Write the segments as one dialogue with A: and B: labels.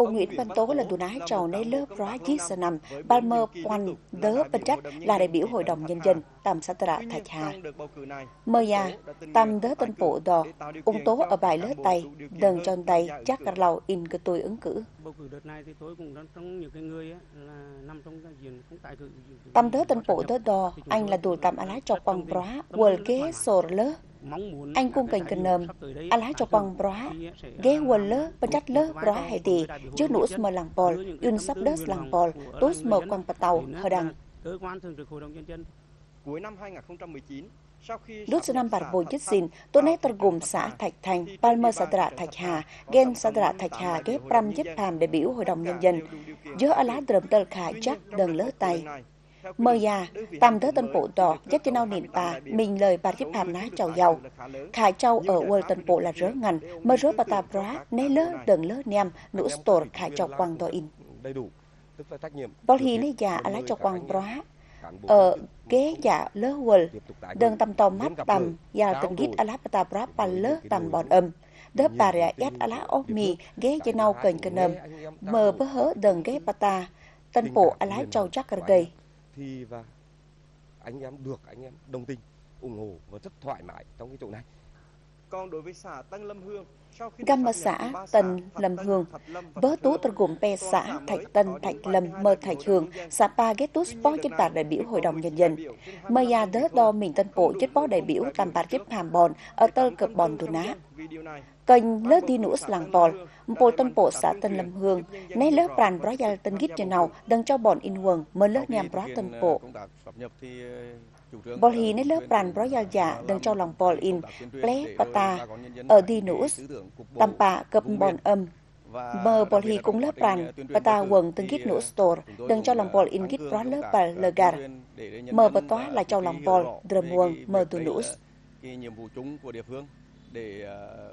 A: Ông Nguyễn Văn Tố là tù ái trầu nấy lớp rá chiếc sở nằm, Palmer Quan đớ bên trách là đại biểu Hội đồng Nhân dân, tầm sát ra thạch hà. Mơ ya, tầm đớ tên bộ đò, ông Tố ở bài lớp tay, đần tròn tay, chắc cả lầu in cái tôi ứng cử. Là. Tầm đớ tên bộ đớ đò, anh là tù tầm á lái cho quăng brá, quờ kế sổ lơ, anh cung cảnh cần nầm, a lá cho quăng bra, ghé quần lơ, bật chắt lơ, bra hay tì, trước nụ mờ làng bol, yun sắp đất làng bol, tốt mờ quăng bật tàu, hờ đằng. Cuối năm 2019, Lúc năm bạc bồi chất xin, tôi nay tờ gồm xã Thạch Thành, Palmer Sadra Thạch Hà, Gen Sadra Thạch Hà ghép pram giúp hàm đại biểu Hội đồng Nhân dân. Giữa a lá đờm tờ khả chắc đần lỡ tay. Mơ già, tam thứ tân bộ đỏ, dắt cho nào niệm tà mình lời bà giúp hàm ná chào giàu. Khải châu ở quê tân bộ là rớ ngành, mơ rớ bà ta bra, nê lơ, đừng lơ niam, nụ store khải châu quang đo in. Đầy đủ. Bảo nê già, á lá cho quang bra, ở ghế giả lơ quần, đừng tâm tò mắt tầm, giàu từng gít á lá bà ta bra bà lơ tầm bòn âm đớp bà rẻ yết á lá ô mì, ghế cho nào cần cần âm, mờ bớ hớ đừng ghế bà ta, tân bộ á lá châu chắc gầy thì và anh em được, anh em đồng tình, ủng hộ và rất thoải mái trong cái chỗ này. Còn đối với xã Tân Lâm Hương Găm xã Tân Lâm Hương, bớ tú tân gồm pe xã Thạch Tân, Thạch Lâm, Mơ Thạch Hương, xã Pa ghét tú sport chết bạc đại biểu Hội đồng Nhân dân. Mơ ya đớ đo mình tân bộ chết bó đại biểu tàm bạc chết hàm bòn ở tơ Cập bòn tù ná. Kênh lớp đi nũ làng bòn, bộ tân bộ xã Tân Lâm Hương, nay lớp bàn bó gia tân gít trên nào, đừng cho bòn in quần, mơ lớp Nhàm bó tân bộ. Bol hi nét lớp brand Royal giả dạ, đừng cho lòng Paul in Ple Pata ở Dinus, Tampa cập bòn âm. Mờ Paul hi cũng lớp brand Pata quần từng gít nụ store đừng cho lòng Paul in gít bó lớp bà Legar. Mờ bờ toá là cho lòng Paul drum quần mờ tu nus. nhiệm vụ chung của địa phương để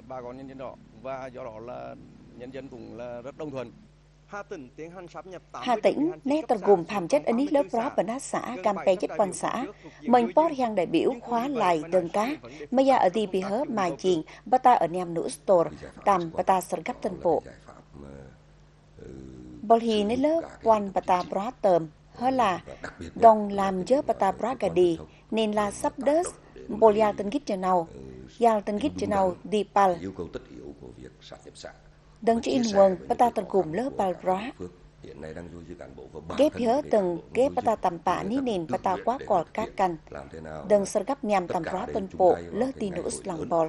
A: bà con nhân dân đó và do đó là nhân dân cũng là rất đồng thuận Hà Tĩnh, nét tờ gồm phàm chất lớp rõ và nát xã, cam pe chất quan xã. Mình bót hiang đại biểu khóa lại đơn cá. Bây giờ ở đi bị hớ mai chiền, bà ta ở niam nữ store, tầm bà ta sân cấp tân bộ. Bol hi nét lớp quan bà ta bó tờm, hớ là đồng làm chớ bà ta bó gà đi, nên là sắp đớt, bồ yào tân gít cho nào, yào tân gít cho nào đi pal. Yêu cầu tất yếu của việc sát nhập xã Dâng chỉ in nguồn bà ta tần cùng lớp bà rõ. Ghép hứa từng ghép bà ta tầm bạ ní nền bà ta quá cỏ cá cằn. đừng sân gấp nhằm tầm rõ tân bộ lớp tì nữ làng bò.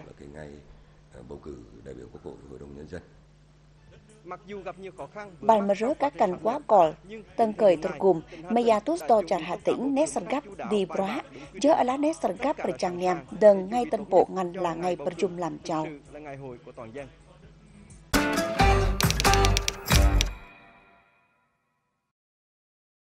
A: Bầu cử đại biểu Quốc hội Hội đồng Nhân dân. Mặc dù gặp nhiều khó khăn, bàn mà rớt các cành quá còl, tân cởi tuần cùng, mây gia tút to chẳng hạ tĩnh nét sân gấp đi bra, chớ ở lá nét sân gấp bởi chàng nhằm, đừng ngay tân bộ ngành là ngày bật chung làm chào.